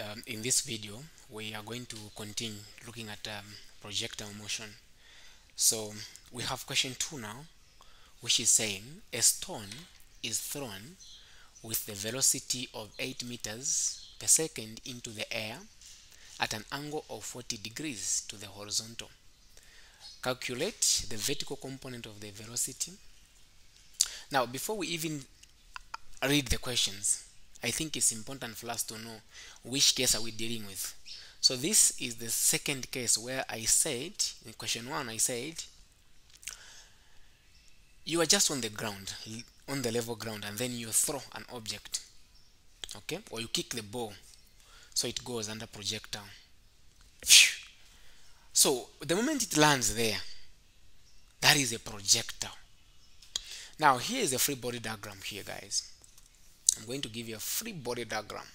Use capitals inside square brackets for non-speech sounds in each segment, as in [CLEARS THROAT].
um, in this video we are going to continue looking at um, projectile motion. So we have question 2 now which is saying a stone is thrown with the velocity of 8 meters per second into the air at an angle of 40 degrees to the horizontal. Calculate the vertical component of the velocity. Now before we even read the questions I think it's important for us to know which case are we dealing with. So this is the second case where I said, in question one, I said, you are just on the ground, on the level ground, and then you throw an object, okay? Or you kick the ball, so it goes under projectile. So the moment it lands there, that is a projectile. Now here is a free body diagram here, guys. I'm going to give you a free body diagram.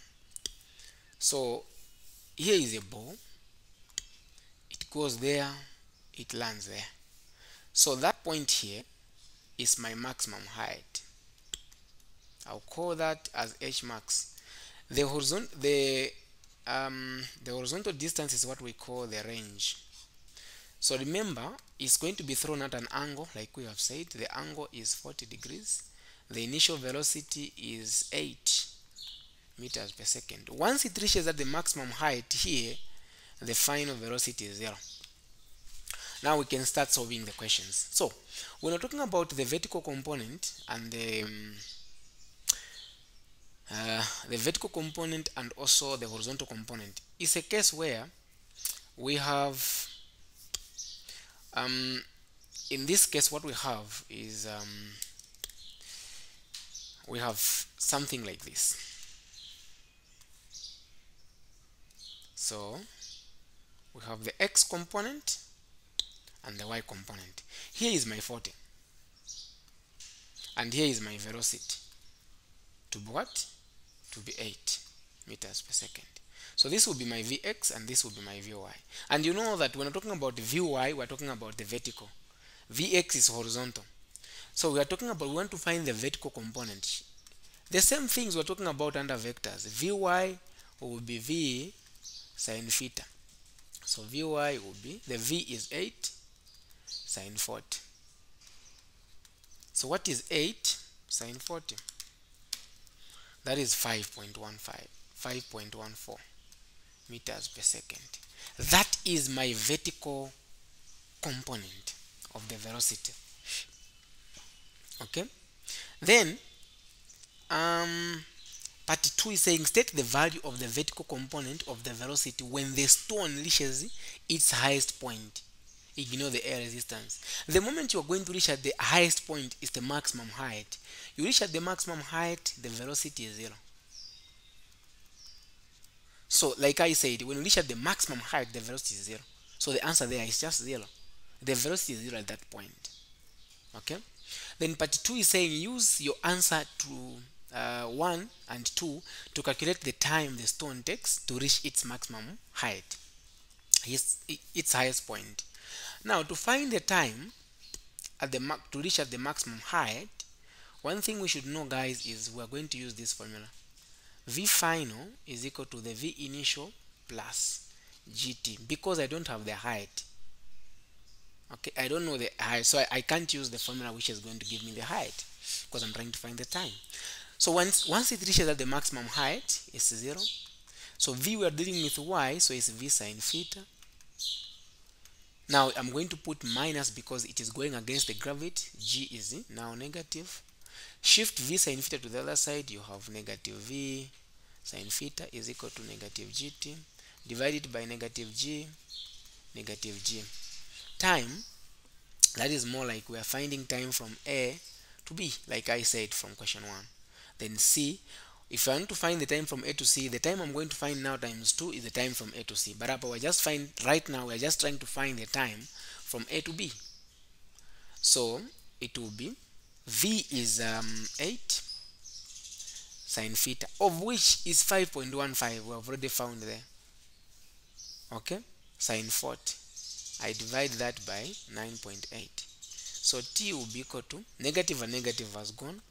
So here is a ball. It goes there, it lands there. So that point here is my maximum height. I'll call that as h max. The horizontal the um, the horizontal distance is what we call the range. So remember, it's going to be thrown at an angle, like we have said. The angle is 40 degrees the initial velocity is 8 meters per second. Once it reaches at the maximum height here the final velocity is 0 now we can start solving the questions. So when we're talking about the vertical component and the um, uh, the vertical component and also the horizontal component is a case where we have um, in this case what we have is um, we have something like this. So we have the x component and the y component. Here is my 40 and here is my velocity. To what? To be 8 meters per second. So this will be my vx and this will be my vy. And you know that when we're talking about vy we're talking about the vertical. Vx is horizontal so we are talking about, we want to find the vertical component. The same things we're talking about under vectors. Vy will be V sine theta. So Vy will be, the V is 8 sine 40. So what is 8 sine 40? That is 5.15, 5.14 meters per second. That is my vertical component of the velocity okay? Then um part 2 is saying state the value of the vertical component of the velocity when the stone reaches its highest point. Ignore the air resistance. The moment you are going to reach at the highest point is the maximum height. You reach at the maximum height the velocity is zero. So like i said when you reach at the maximum height the velocity is zero. So the answer there is just zero. The velocity is zero at that point. Okay then part 2 is saying use your answer to uh, 1 and 2 to calculate the time the stone takes to reach its maximum height, its, its highest point. Now to find the time at the to reach at the maximum height, one thing we should know guys is we are going to use this formula. V final is equal to the V initial plus GT because I don't have the height okay i don't know the height so I, I, can't use the formula which is going to give me the height because i'm trying to find the time. So once once it reaches at the maximum height it's zero so v we are dealing with y so it's v sine theta. Now i'm going to put minus because it is going against the gravity g is now negative. Shift v sine theta to the other side you have negative v sine theta is equal to negative gt divided by negative g negative g time that is more like we are finding time from a to b like i said from question one. Then c if i want to find the time from a to c the time i'm going to find now times 2 is the time from a to c. But we're just find right now we're just trying to find the time from a to b. So it will be v is um, 8 sine theta of which is 5.15 we have already found there. Okay? Sine 40 I divide that by 9.8 so t will be equal to negative and negative has gone.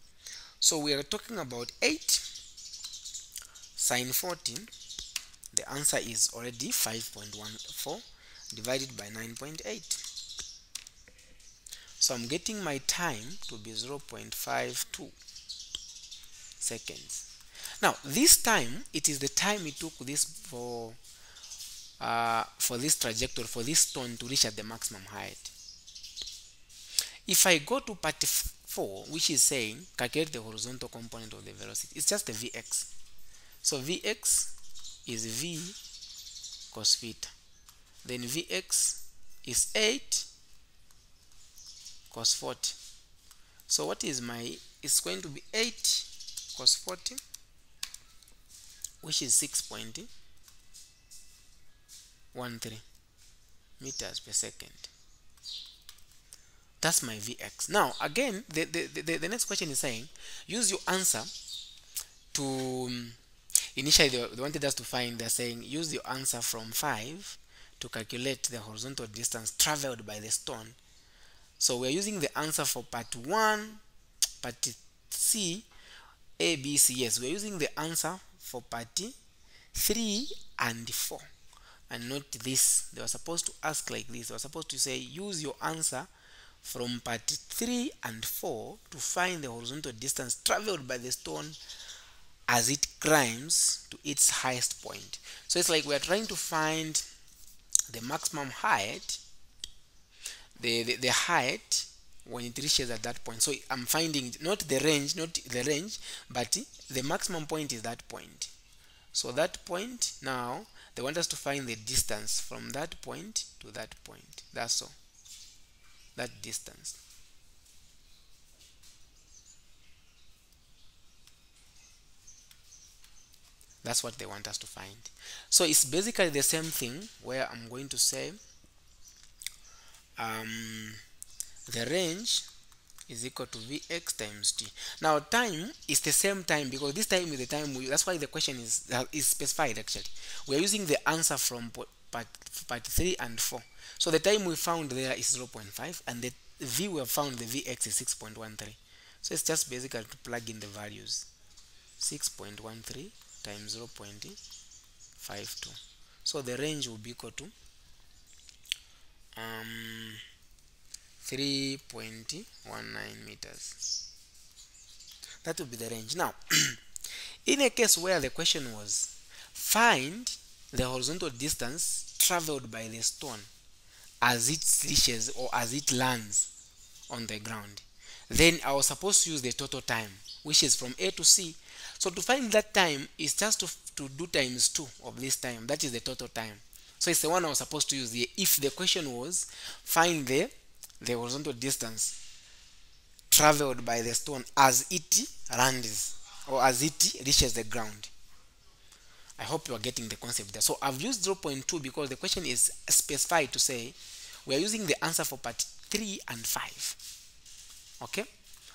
So we are talking about 8 sine 14 the answer is already 5.14 divided by 9.8 so I'm getting my time to be 0.52 seconds. Now this time it is the time it took this for uh, for this trajectory for this stone to reach at the maximum height. If I go to part 4 which is saying calculate the horizontal component of the velocity it's just the Vx. So Vx is V cos theta. Then Vx is 8 cos 40 so what is my it's going to be 8 cos 40 which is 6.13 meters per second that's my Vx. Now, again, the, the, the, the next question is saying, use your answer to, um, initially they, they wanted us to find, they're saying, use your answer from 5 to calculate the horizontal distance traveled by the stone. So we're using the answer for part 1, part C, A, B, C. Yes, we're using the answer for part 3 and 4. And not this. They were supposed to ask like this. They were supposed to say, use your answer from part 3 and 4 to find the horizontal distance traveled by the stone as it climbs to its highest point. So it's like we are trying to find the maximum height, the, the, the height when it reaches at that point. So I'm finding not the range, not the range, but the maximum point is that point. So that point now, they want us to find the distance from that point to that point. That's all that distance. That's what they want us to find. So it's basically the same thing where I'm going to say um, the range is equal to Vx times t. Now time is the same time because this time is the time we, that's why the question is uh, is specified actually. We are using the answer from part, part 3 and 4. So the time we found there is 0.5 and the V we have found the Vx is 6.13. So it's just basically to plug in the values. 6.13 times 0.52. So the range will be equal to um, 3.19 meters. That would be the range. Now, [CLEARS THROAT] in a case where the question was find the horizontal distance traveled by the stone as it reaches or as it lands on the ground. Then I was supposed to use the total time which is from A to C. So to find that time is just to, to do times 2 of this time. That is the total time. So it's the one I was supposed to use. If the question was find the the horizontal distance traveled by the stone as it lands or as it reaches the ground I hope you are getting the concept there. So I've used 0.2 because the question is specified to say we are using the answer for part 3 and 5. Okay?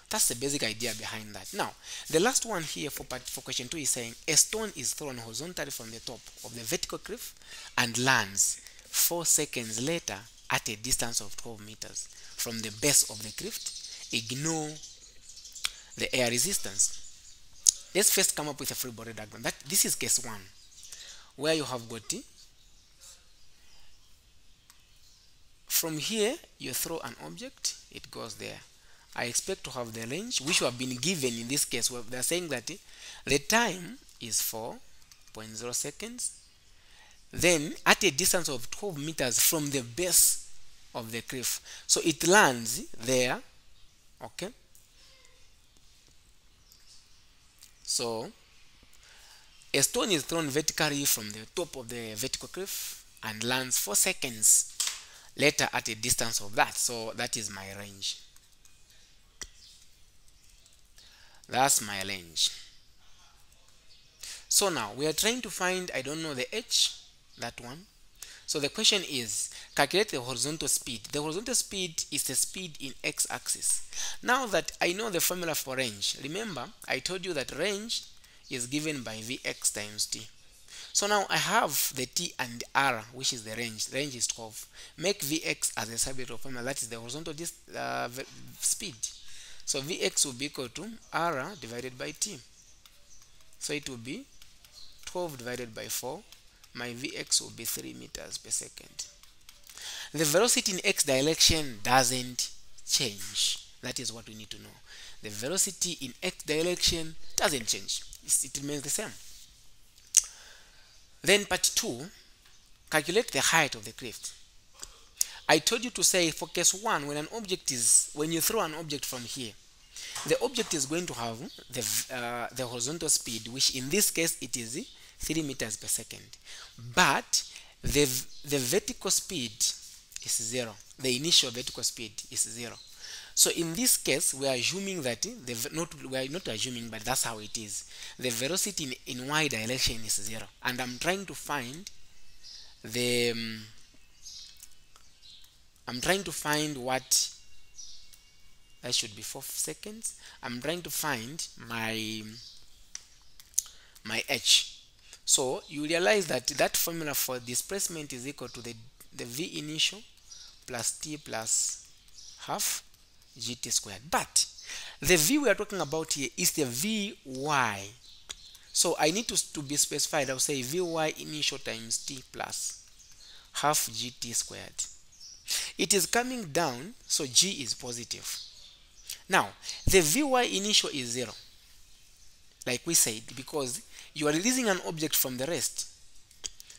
That's the basic idea behind that. Now, the last one here for part for question 2 is saying a stone is thrown horizontally from the top of the vertical cliff and lands 4 seconds later at a distance of 12 meters from the base of the cliff. Ignore the air resistance. Let's first come up with a free body diagram. That this is case one where you have got from here you throw an object it goes there. I expect to have the range which we have been given in this case where they're saying that the time is 4.0 seconds then at a distance of 12 meters from the base of the cliff so it lands there okay So a stone is thrown vertically from the top of the vertical cliff and lands 4 seconds later at a distance of that. So that is my range. That's my range. So now we are trying to find, I don't know, the h, that one. So the question is, calculate the horizontal speed. The horizontal speed is the speed in x-axis. Now that I know the formula for range, remember I told you that range is given by vx times t. So now I have the t and r, which is the range. Range is 12. Make vx as a subject of formula, that is the horizontal uh, speed. So vx will be equal to r divided by t. So it will be 12 divided by 4 my vx will be 3 meters per second. The velocity in x direction doesn't change. That is what we need to know. The velocity in x direction doesn't change. It remains the same. Then part 2 calculate the height of the cliff. I told you to say for case 1 when an object is when you throw an object from here the object is going to have the uh, the horizontal speed which in this case it is 3 meters per second. But the the vertical speed is zero. The initial vertical speed is zero. So in this case we are assuming that the not we are not assuming but that's how it is. The velocity in, in y direction is zero. And i'm trying to find the um, i'm trying to find what that should be four seconds. I'm trying to find my my h so you realize that that formula for displacement is equal to the the v initial plus t plus half gt squared. But the v we are talking about here is the vy so i need to, to be specified. I'll say vy initial times t plus half gt squared. It is coming down so g is positive. Now, the Vy initial is 0, like we said, because you are releasing an object from the rest.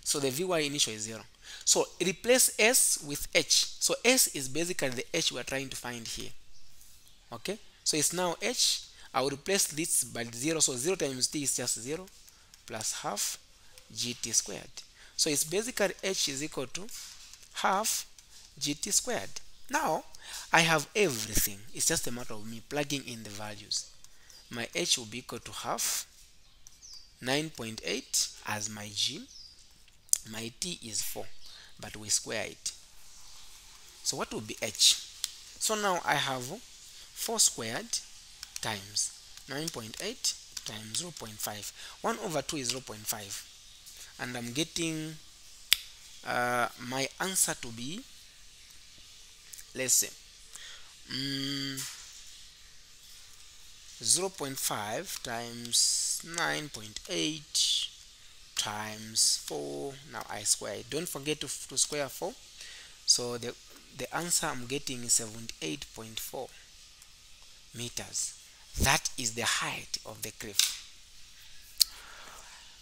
So the Vy initial is 0. So replace S with H. So S is basically the H we are trying to find here. Okay? So it's now H. I will replace this by 0. So 0 times T is just 0 plus half GT squared. So it's basically H is equal to half GT squared. Now, I have everything. It's just a matter of me plugging in the values. My h will be equal to half 9.8 as my g. My t is 4, but we square it. So what will be h? So now I have 4 squared times 9.8 times 0.5. 1 over 2 is 0.5. And I'm getting uh, my answer to be let's say mm, 0.5 times 9.8 times 4 now I square it don't forget to, to square 4 so the the answer I'm getting is 78.4 meters. That is the height of the cliff.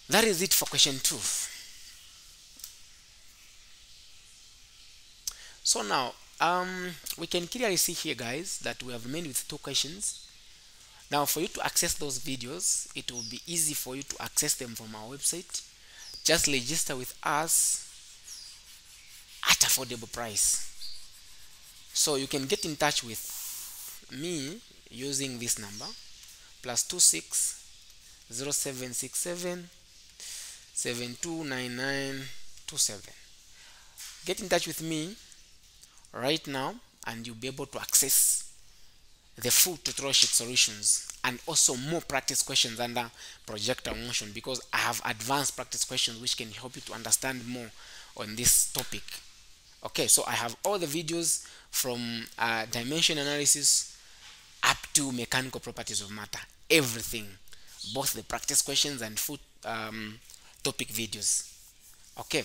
That is it for question 2 so now um, we can clearly see here guys that we have remained with two questions now for you to access those videos it will be easy for you to access them from our website. Just register with us at affordable price. So you can get in touch with me using this number plus 26 0767 729927 get in touch with me right now and you'll be able to access the full tutorial sheet solutions and also more practice questions under projectile motion because I have advanced practice questions which can help you to understand more on this topic. Okay so I have all the videos from uh, dimension analysis up to mechanical properties of matter everything both the practice questions and full um, topic videos. Okay